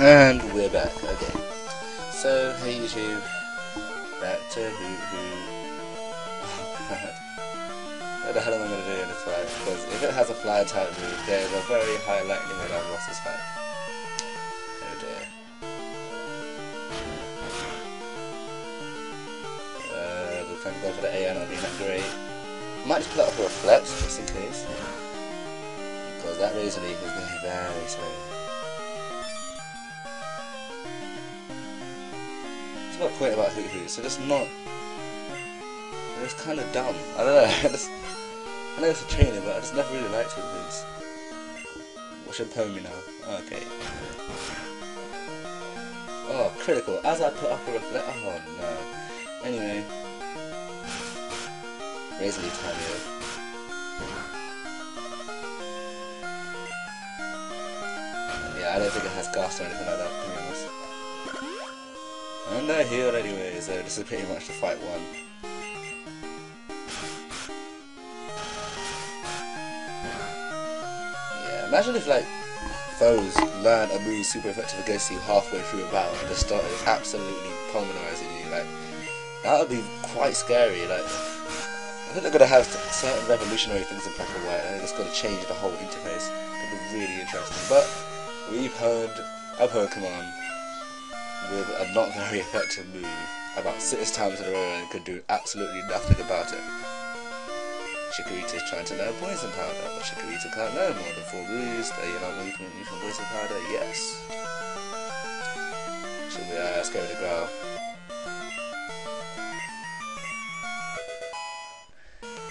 And we're back. Okay. So, hey YouTube. Back to who who. What the hell am I gonna do in this fight? Because if it has a fly type move, there's a very high likelihood I've lost this fight. Oh dear. Uh, to go for the AN, not being that great. Might just put up a reflect, just in case. Because that Razor Leaf is going to be very slow. That's my point about Hoothoots. They're just not. They're kind of dumb. I don't know. I, know it's a trainer, but I just never really liked Hoots. What should Pomi now? Okay. Oh, critical. As I put up a reflect. Oh no. Anyway. Razor Leaf time. Yeah, I don't think it has gas or anything like that, to be honest. And they're healed anyway, so this is pretty much the fight one. Yeah, imagine if like foes learn a move super effective against you halfway through a battle and just started absolutely pulverizing you. Like that would be quite scary. Like I think they're gonna have certain revolutionary things in Black and White, and it's gonna change the whole interface. It'll be really interesting. But we've heard a Pokemon with a not very effective move about six times in a row and could do absolutely nothing about it. Chikorita is trying to learn Poison Powder, but Chikorita can't learn more than four moves. Are you not moving from Poison Powder? Yes. Should we uh, let's go the growl.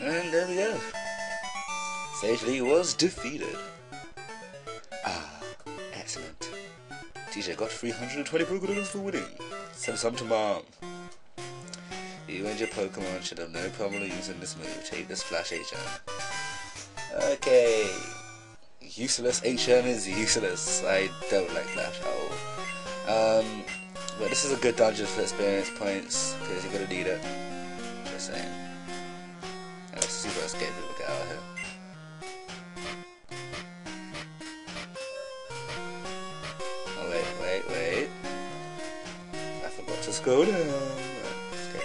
And there we go. Sage Li was defeated. TJ got 320 Pokedollars for winning. Send some to mom. You and your Pokemon should have no problem using this move. Take this Flash HM. Okay. Useless HM is useless. I don't like Flash at all. Um, but this is a good dungeon for experience points because you're gonna need it. Just saying. Let's see what escape people get out of here. Right, escape.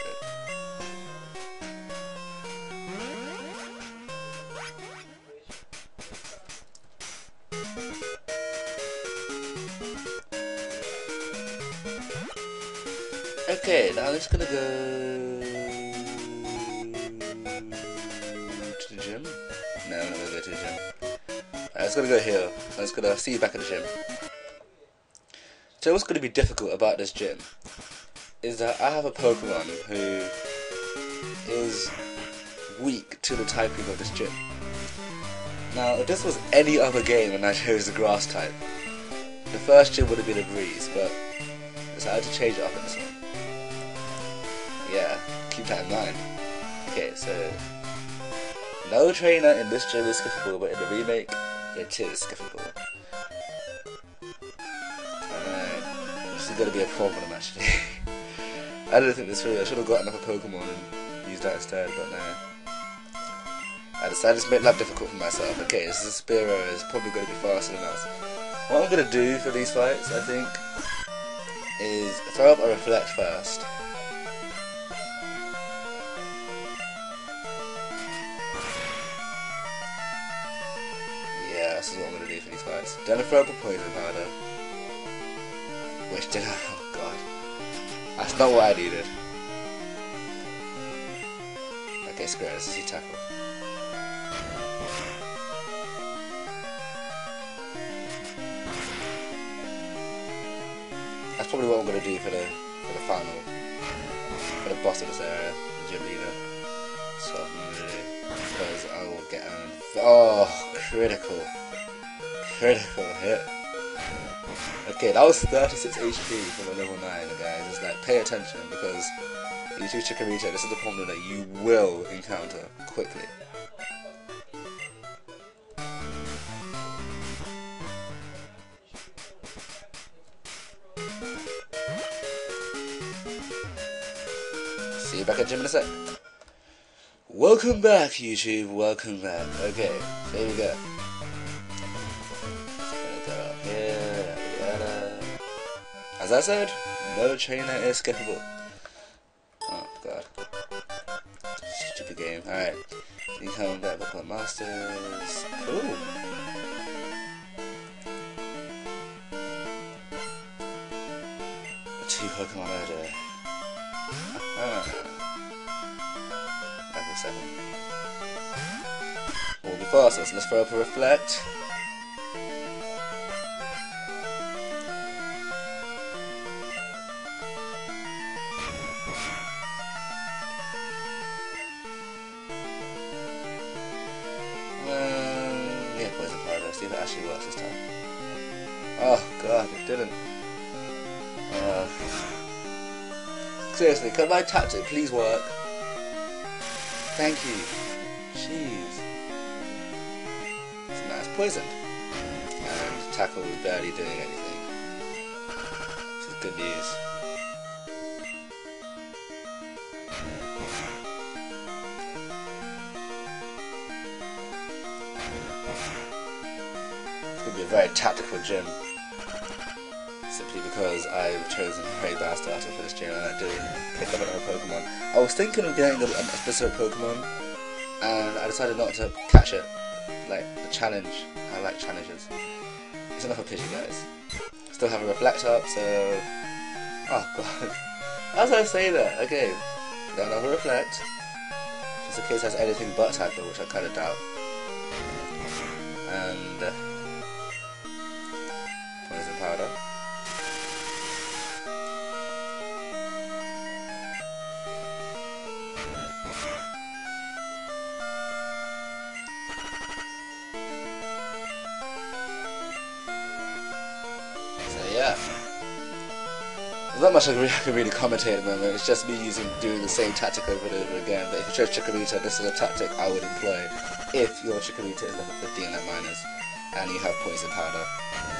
Okay, now it's gonna go to the gym. No, I'm not gonna go to the gym. Uh, it's gonna go here. It's gonna see you back at the gym. So what's gonna be difficult about this gym is that I have a Pokemon who is weak to the typing of this gym. Now, if this was any other game and I chose the grass type, the first gym would have been a breeze, but I decided to change it up in this one. Yeah, keep that in mind. Okay, so no trainer in this gym is skippable, but in the remake, it is skippable. Alright, this is gonna be a problem actually. I didn't think this through. I should have gotten another Pokemon and used that instead, but no. I decided to make life difficult for myself. Okay, this is Spearow is probably going to be faster than us. What I'm going to do for these fights, I think, is throw up a Reflect first. Yeah, this is what I'm going to do for these fights. Then I throw up a Poison Powder. Which did I? That's not what I needed. Okay, screw it, let's see tackle. That's probably what I'm gonna do for the for the final for the boss of this area, the gym leader. So do because I will get an oh critical critical hit. Okay, that was 36 HP from a level 9, guys. Just like pay attention because you choose Chikorita, this is the problem that you will encounter quickly. See you back at gym in a sec. Welcome back, YouTube. Welcome back. Okay, here we go. As I said, no trainer is skippable. Oh god. Stupid game. Alright. You come back Pokemon Masters. Cool. Two Pokemon order. Uh-huh. Level 7. All the fastest. Let's throw up a reflect. Seriously, can my tactic please work? Thank you. Jeez. Now it's poisoned. And tackle is barely doing anything. This is good news. be a very tactical gym. Because I've chosen Prey Bastard for this gym and I didn't pick up another Pokemon. I was thinking of getting a, a specific Pokemon and I decided not to catch it. Like, the challenge. I like challenges. It's enough of Pidgey, guys. Still have a Reflect up, so... Oh, God. As I say that, okay. Got another Reflect. Just in case it has anything but Tackle, which I kind of doubt. And... Uh, not much I can really commentate at the moment, it's just me using doing the same tactic over and over again, but if you chose Chikorita, this is a tactic I would employ if your Chikorita is level 15 at minus and you have poison powder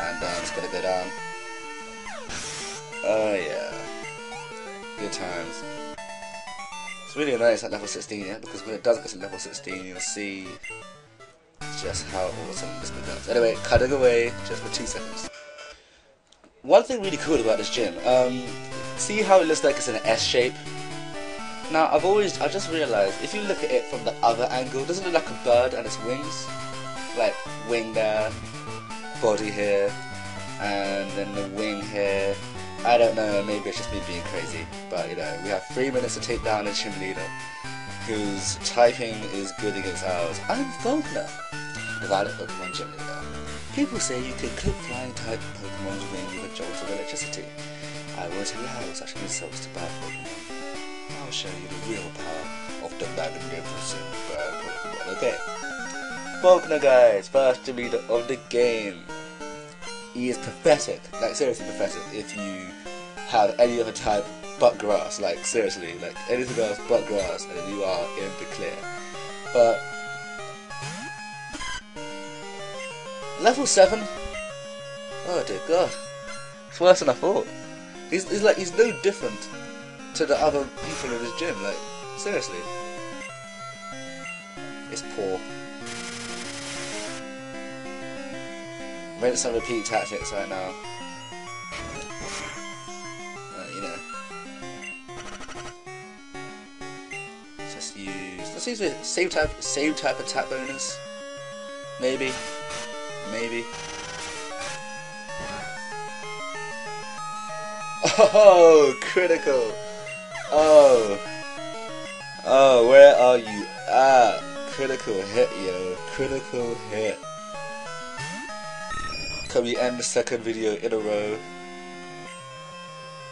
and uh, it's gonna go down. Oh yeah, good times. It's really nice at level 16, yeah, because when it does get to level 16, you'll see just how awesome this becomes. Anyway, cutting away just for two seconds. One thing really cool about this gym, um, see how it looks like it's in an S shape? Now, I've always, I just realized, if you look at it from the other angle, doesn't it look like a bird and its wings? Like, wing there, body here, and then the wing here. I don't know, maybe it's just me being crazy, but you know, we have three minutes to take down a gym leader whose typing is good against ours. I'm Falkner, the Violet Pokemon gym leader. People say you can clip flying type Pokemon's with a jolt of electricity. I won't allow such insults to bad Pokemon. I'll show you the real power of the magnificent bad Pokemon. Okay. Falkner guys, first leader of the game he is pathetic. Like seriously pathetic. If you have any other type but grass, like seriously, like anything else but grass, and you are in the clear. But level seven. Oh dear God, it's worse than I thought. He's, he's like he's no different to the other people in his gym. Like seriously, it's poor. rinse and repeat tactics right now. Uh, you know. Just use let's use the same type same type attack bonus. Maybe. Maybe. Oh critical. Oh. Oh, where are you Ah, Critical hit, yo. Critical hit. Can we end the second video in a row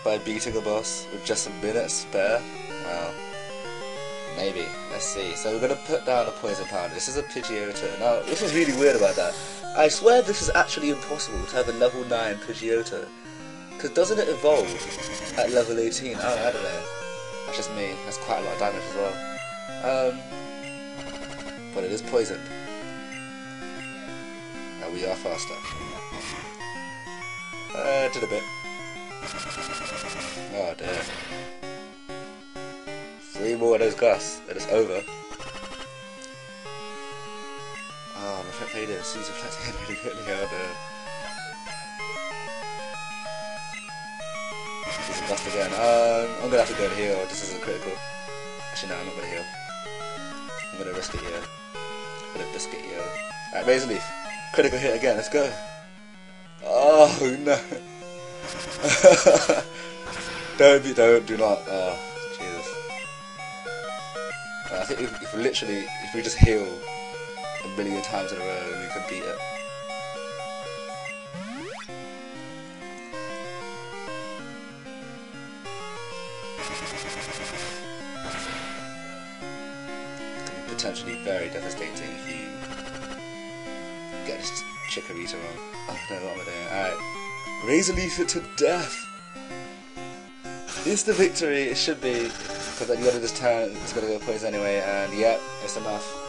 by beating a boss with just a minute spare? Wow. maybe. Let's see. So we're gonna put down a poison powder. This is a Pidgeotto. Now, this is really weird about that. I swear this is actually impossible to have a level 9 Pidgeotto. Because doesn't it evolve at level 18? Oh, I don't know. That's just me. That's quite a lot of damage as well. Um, but it is poisoned. And we are faster. Uh, did a bit. Oh dear. Three more of those gas, and it's over. Oh, my friend played it. Sees reflecting really. Oh dear. He's a bust again. Um, I'm gonna have to go to heal. This isn't critical. Actually, no, I'm not gonna heal. I'm gonna risk it here. I'm gonna risk it here. Alright, Razor Leaf. Critical hit again. Let's go. Oh no. don't be, don't, do not. Oh, Jesus. I think if, if we literally, if we just heal a million times in a row, and we could beat it. potentially very devastating if you get this Chikorita wrong. Oh know what I doing? Alright. Razor Leaf it to death! It's the victory, it should be. Because at the end of this turn, it's gonna go poison anyway, and yep, it's enough.